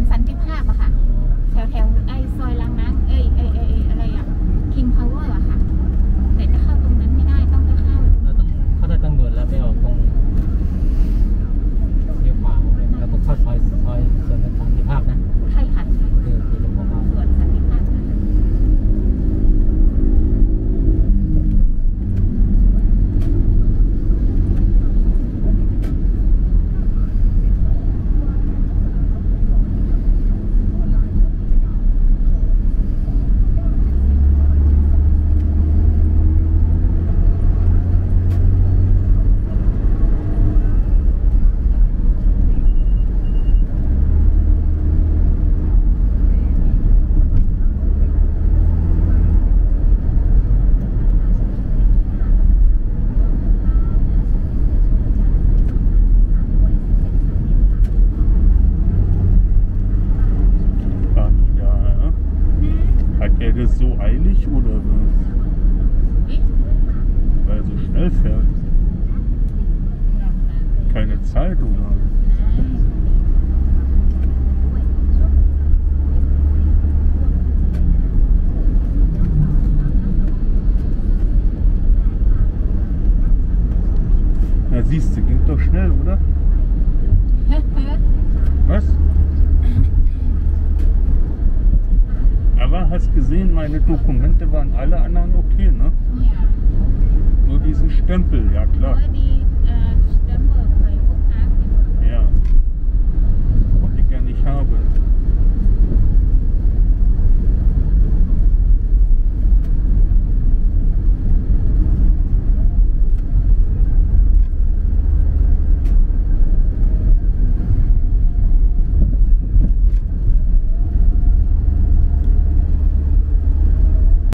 วนสันติภาพอะค่ะ แถวแถวไอ้ซอยลังนัง nicht, oder was? Weil er so schnell fährt. Keine Zeit, oder? Na siehst du, ging doch schnell, oder? Was? Aber hast gesehen, meine Dokumente waren alle anderen okay, ne? ja. Nur diesen Stempel, ja klar.